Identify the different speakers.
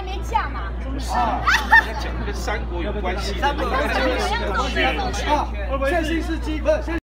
Speaker 1: 还没嫁嘛，
Speaker 2: 啊，讲跟三国有关系，
Speaker 1: 三国有关系，
Speaker 2: 啊，现在是鸡，不是。